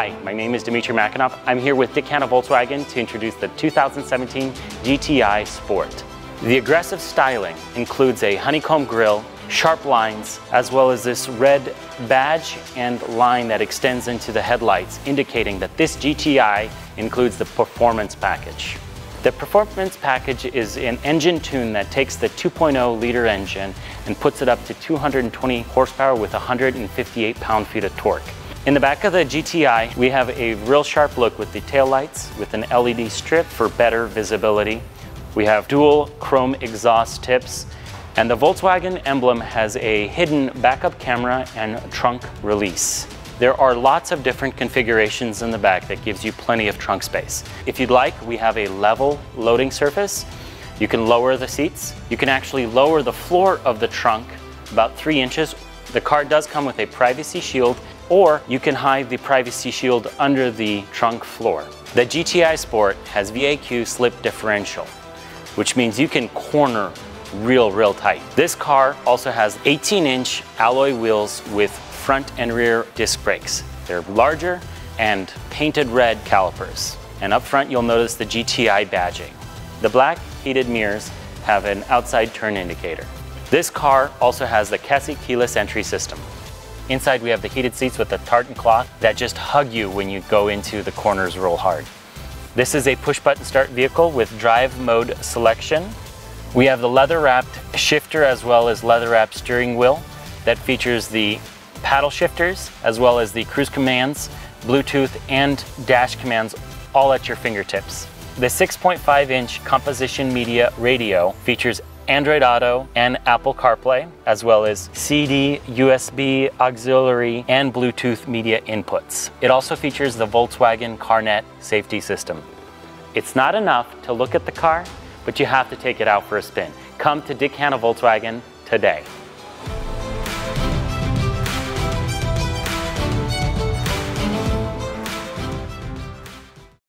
Hi, my name is Dimitri Makhanoff. I'm here with Dick Hannah Volkswagen to introduce the 2017 GTI Sport. The aggressive styling includes a honeycomb grille, sharp lines, as well as this red badge and line that extends into the headlights, indicating that this GTI includes the performance package. The performance package is an engine tune that takes the 2.0 liter engine and puts it up to 220 horsepower with 158 pound-feet of torque. In the back of the GTI, we have a real sharp look with the tail lights with an LED strip for better visibility. We have dual chrome exhaust tips and the Volkswagen emblem has a hidden backup camera and trunk release. There are lots of different configurations in the back that gives you plenty of trunk space. If you'd like, we have a level loading surface. You can lower the seats. You can actually lower the floor of the trunk about three inches. The car does come with a privacy shield or you can hide the privacy shield under the trunk floor. The GTI Sport has VAQ slip differential, which means you can corner real, real tight. This car also has 18 inch alloy wheels with front and rear disc brakes. They're larger and painted red calipers. And up front you'll notice the GTI badging. The black heated mirrors have an outside turn indicator. This car also has the KESSY keyless entry system. Inside we have the heated seats with the tartan cloth that just hug you when you go into the corners real hard. This is a push button start vehicle with drive mode selection. We have the leather wrapped shifter as well as leather wrapped steering wheel that features the paddle shifters as well as the cruise commands, Bluetooth and dash commands all at your fingertips. The 6.5 inch composition media radio features Android Auto and Apple CarPlay, as well as CD, USB, auxiliary, and Bluetooth media inputs. It also features the Volkswagen CarNet safety system. It's not enough to look at the car, but you have to take it out for a spin. Come to Dick Hannah Volkswagen today.